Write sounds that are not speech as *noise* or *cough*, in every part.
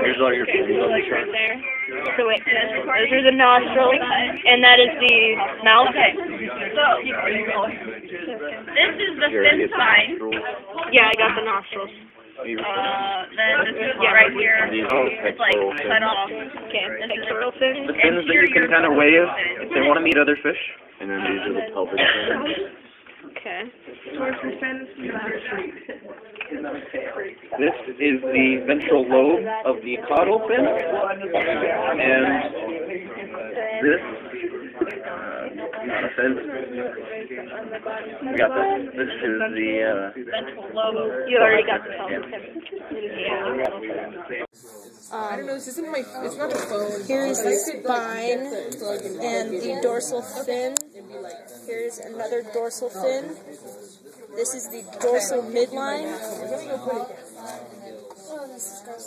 Here's all your fins on the Like right there. So wait, those are the nostrils, and that is the mouth. So, this is the Here, fin get side. Yeah, I got the nostrils. Uh, then this is right here. These are the It's like cut fins. off. Okay, pectoral fin. The fins that you can kind of wave if they want to meet other fish. And then these are the pelvic fins. Okay. This is the ventral lobe of the caudal fin. And this, uh, not a fin. We got this. This is the, uh, Ventral lobe. You already got the pelvic fin. I don't know, this isn't my, it's not a phone. Here's the spine and the dorsal fin. Here's another dorsal fin. This is the dorsal midline.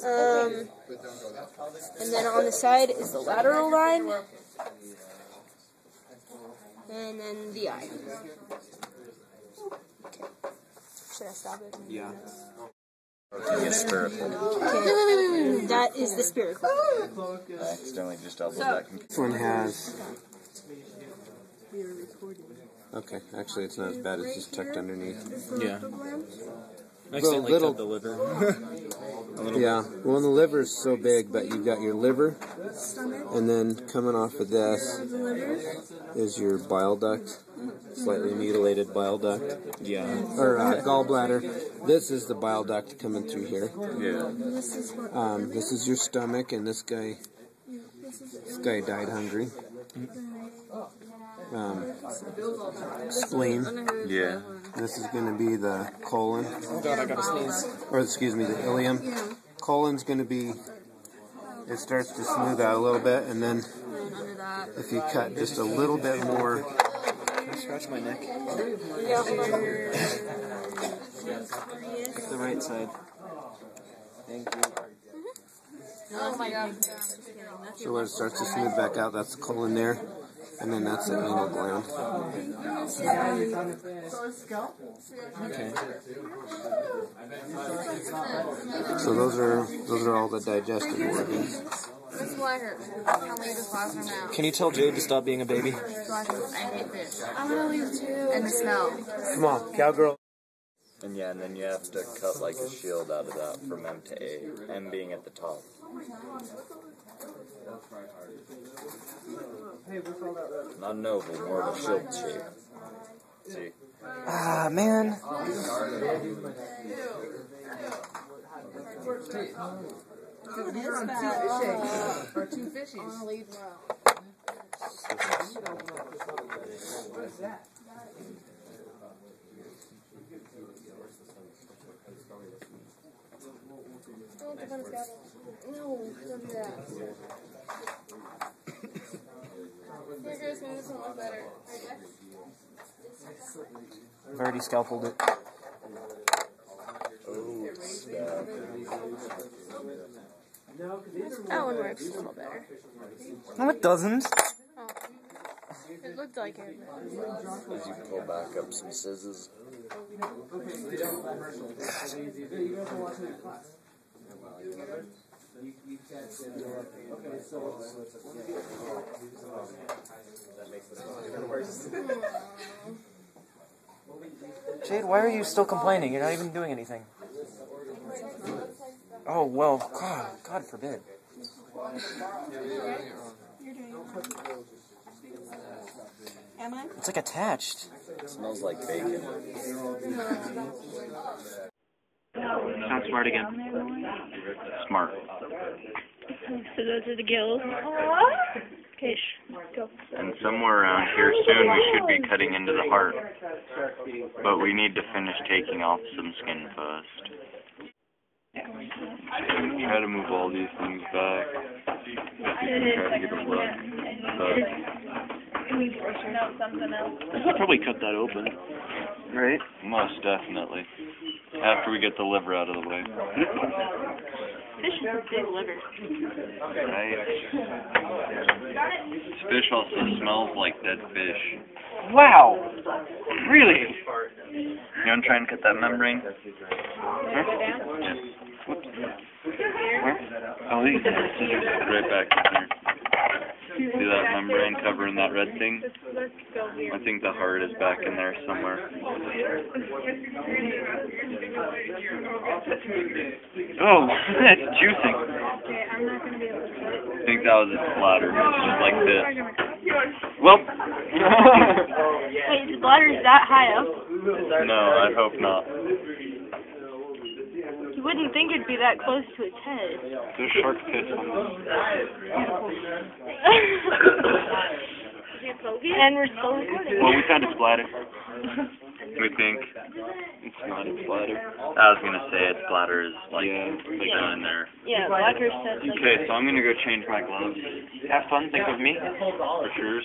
Um, and then on the side is the lateral line. And then the eye. Okay. Should I stop it? yeah. Okay. That is the spiracle. I accidentally just doubled that. This one has. Okay, actually, it's not as bad. It's just tucked underneath. Yeah. I Well, accidentally little- cut the liver. *laughs* Yeah, well, the liver is so big, but you've got your liver, and then coming off of this is your bile duct, slightly mutilated bile duct, Yeah. or uh, gallbladder. This is the bile duct coming through here. Yeah. Um, this is your stomach, and this guy, this guy died hungry. Um, spleen. Yeah. This is going to be the colon, Oh god, I gotta sneeze. or excuse me, the ileum. Colon's going to be. It starts to smooth out a little bit, and then if you cut just a little bit more, Scratch my neck. *laughs* Yeah, hold. The right side. Thank you. Oh so when it starts to smooth back out, that's the colon there, and then that's the anal gland. Okay. So those are those are all the digestive organs. This is why I hurt. I'm gonna leave this classroom now. Can you tell Jayde to stop being a baby? I hate this. I'm gonna leave too. And the smell. Come on, cowgirl. And yeah, and then you have to cut like a shield out of that from M to A, M being at the top. Not an oval, more of a shield shape. See? Ah, man. Or two fishies. I'm gonna leave now. Don't dip on the scalpel. No, don't do that. Here goes me. This one looks better. I've already scalpeled it. Oh, snap. That one works a little better. No, it doesn't. Oh. It looked like it. As you pull back up some scissors. Jayde, why are you still complaining? You're not even doing anything. Oh, well, God, God forbid. Am I? It's like attached. smells like bacon. Sound smart again. Smart. So those are the gills. Okay, sh- go. And somewhere around here soon we should be cutting into the heart. But we need to finish taking off some skin first. Try to move all these things back. Try to get a look. But No, something else. I could probably cut that open. Right? Most definitely. After we get the liver out of the way. Fish is a big liver. Right? This fish also smells like dead fish. Wow! Really? You want to try and cut that membrane? Huh? Yeah. Whoops. Where? Oh, these are scissors. Right back in here. See that membrane covering that red thing? I think the heart is back in there somewhere. Oh, *laughs* that's juicing. I think that was a splatter. Just like this. Well, *laughs* Wait, his bladder's that high up? No, I hope not. You wouldn't think it'd be that close to his head. There's shark pits on this. and we're still recording. well, we found a splatter. *laughs* We think it's not a splatter. I was gonna say its bladder is like like down in there. Yeah, Blacker said like Okay, so I'm gonna go change my gloves. Have fun, think of me. For sure.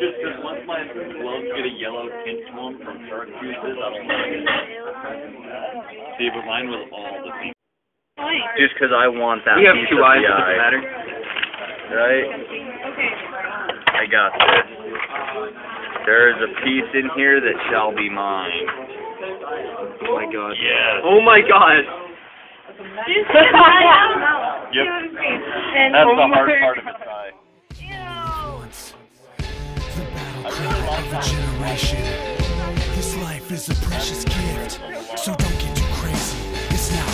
Just because once my gloves get a yellow tint to them from shark juices, I don't like it. See, but mine was all the pink. Just because I want that We have piece two of eyes, the eye, matter. right? I got this. There is a piece in here that shall be mine. Oh my god. Yes. Oh my god. Yep. And That's oh the hard my- part of its eye. generation. This life is a precious gift, so don't get too crazy. It's not